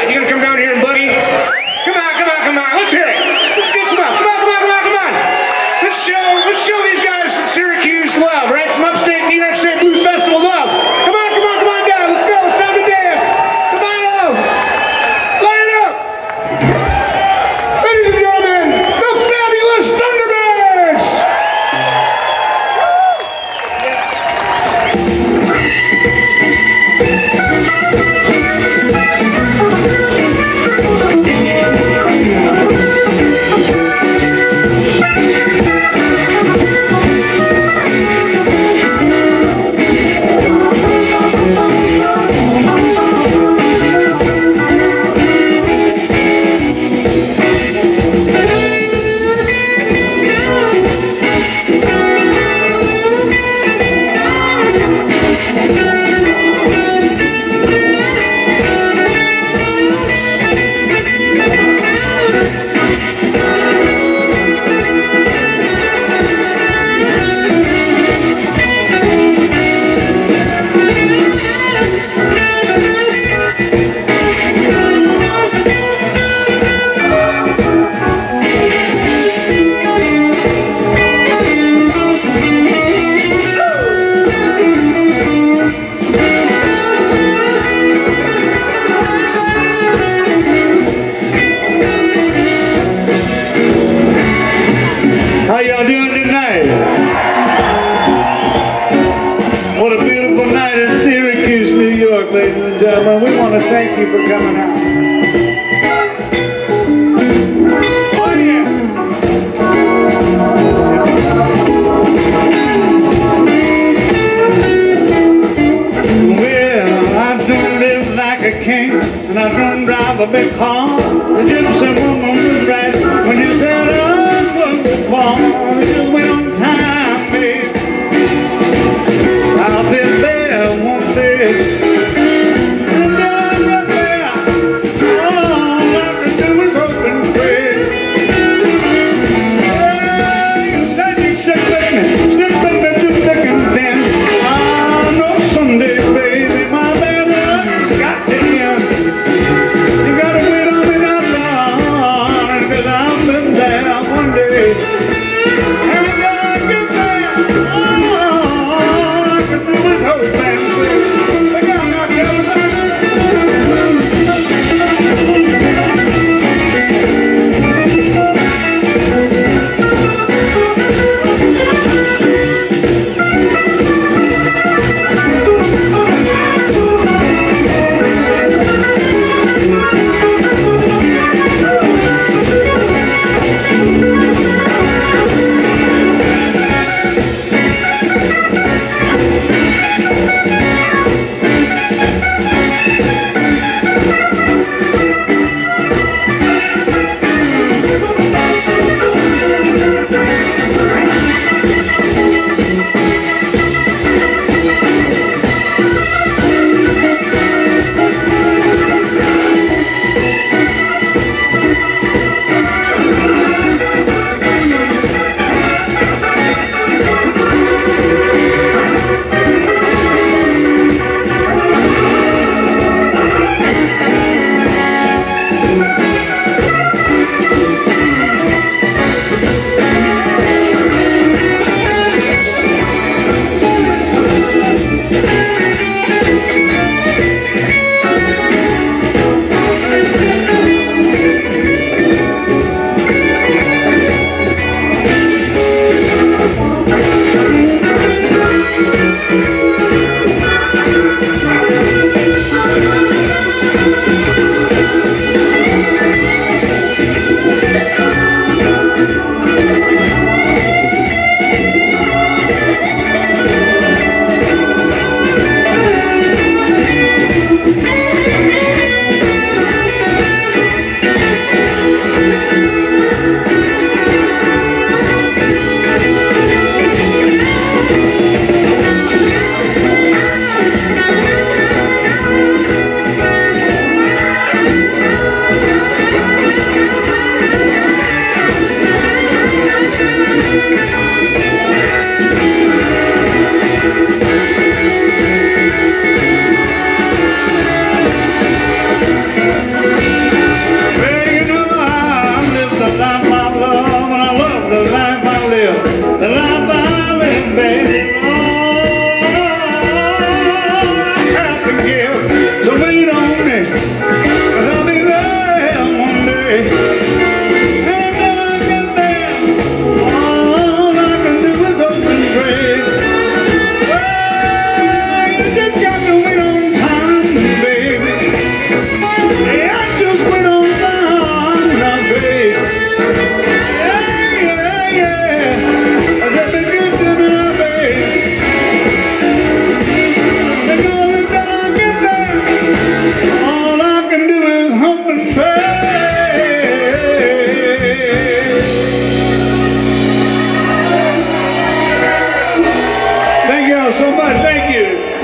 what? You gonna come down here and buddy? Come on, come on, come on. Let's hear it. Let's get some up. Come on, come on, come on, come on. Let's show, let's show these guys some Syracuse love, right? What a beautiful night in Syracuse, New York, ladies and gentlemen. We want to thank you for coming out. And I don't drive a big car. The gypsy woman was right when you said I was born. One day. okay?